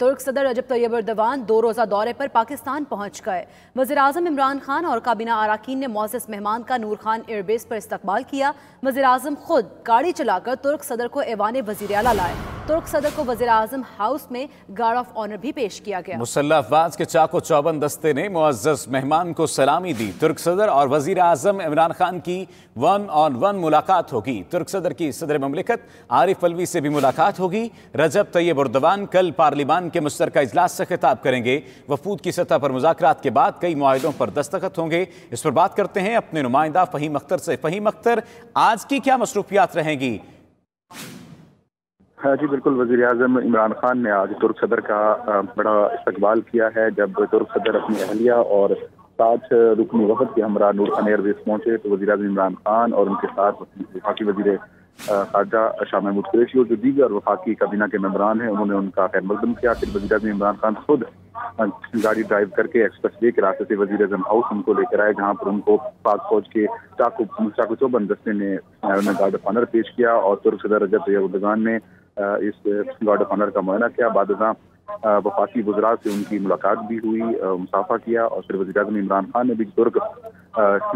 ترک صدر رجب طیب اردوان دو روزہ دورے پر پاکستان پہنچ گئے۔ وزیراعظم عمران خان اور کابینہ اراکین نے معزز مہمان کا نور خان ایئر بیس پر استقبال کیا۔ وزیراعظم خود گاڑی چلا کر ترک صدر کو ایوان وزیر اعلیٰ لائے۔ ترک صدر کو وزیراعظم ہاؤس میں گارڈ آف آنر بھی پیش کیا گیا۔ مسلح افواج کے چاکو چوبن دستے نے معزز مہمان کو سلامی دی۔ ترک صدر اور وزیر اعظم عمران خان کی ون آن ون ملاقات ہوگی۔ ترک صدر کی صدر مملکت عارف الوی سے بھی ملاقات ہوگی۔ رجب طیب اردوان کل پارلیمان کے مشترکہ اجلاس سے خطاب کریں گے۔ وفود کی سطح پر مذاکرات کے بعد کئی معاہدوں پر دستخط ہوں گے۔ اس پر بات کرتے ہیں اپنے نمائندہ فہیم اختر سے۔ فہیم اختر، آج کی کیا مصروفیات رہیں گی؟ ہاں جی بالکل وزیر اعظم عمران خان نے آج ترک صدر کا بڑا استقبال کیا ہے۔ جب ترک صدر اپنی اہلیہ اور ساتھ رکنی وفد کے ہمراہ نور خان ایئر بیس پہنچے تو وزیر اعظم عمران خان اور ان کے ساتھ وفاقی وزیر خارجہ شاہ محمود قریشی اور جو دیگر وفاقی کابینہ کے ممبران ہیں، انہوں نے ان کا خیر مقدم کیا۔ پھر وزیر اعظم عمران خان خود گاڑی ڈرائیو کر کے ایکسپریس وے کے راستے سے وزیر اعظم ہاؤس ان کو لے کر آئے، جہاں پر ان کو پاک فوج کے چاکو چاکو چوبن دستے نے گارڈ آف آنر پیش کیا۔ اور ترک صدر رجب طیب اردگان نے اس گارڈ آف آنر کا معائنہ کیا، بعد ازاں وفاقی گزرات سے ان کی ملاقات بھی ہوئی مسافہ کیا اور پھر وزیر اعظم عمران خان نے بھی ترک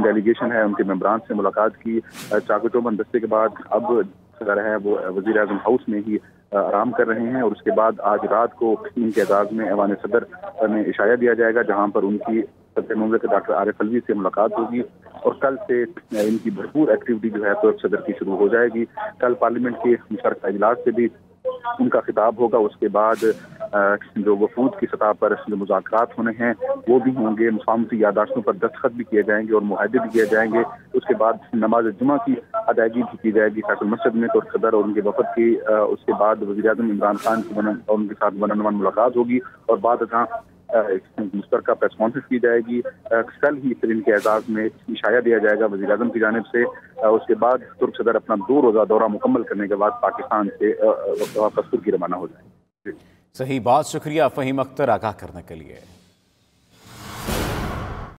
ڈیلیگیشن ہے ان کے ممبران سے ملاقات کی چاکو چوبن دستے کے بعد اب ہے وہ وزیر اعظم ہاؤس میں ہی آرام کر رہے ہیں اور اس کے بعد آج رات کو ان کے اعزاز میں ایوان صدر میں اشاعہ دیا جائے گا جہاں پر ان کی صدر مملکت ڈاکٹر عارف الوی سے ملاقات ہوگی اور کل سے ان کی بھرپور ایکٹیویٹی جو ہے ترک صدر کی شروع ہو جائے گی۔ کل پارلیمنٹ کے مشترکہ اجلاس سے بھی ان کا خطاب ہوگا۔ اس کے بعد جو وفود کی سطح پر جو مذاکرات ہونے ہیں، وہ بھی ہوں گے۔ مفاہمتی یاداشتوں پر دستخط بھی کیے جائیں گے اور معاہدے بھی کیے جائیں گے۔ اس کے بعد نماز جمعہ کی ادائیگی بھی کی جائے گی فیصل مسجد میں تو صدر اور ان کے وفد کی اس کے بعد وزیر اعظم عمران خان کی اور ان کے ساتھ ون ملاقات ہوگی۔ اور بعد ازاں مشترکہ پریس کانفرنس کی جائے گی۔ کل ہی پھر ان کے اعزاز میں اشاعہ دیا جائے گا وزیر اعظم کی جانب سے۔ اس کے بعد ترک صدر اپنا دو روزہ دورہ مکمل کرنے کے بعد پاکستان سے واپس ترکی روانہ ہو جائے۔ صحیح بہت شکریہ فہیم اختر، آگاہ کرنے کے لیے۔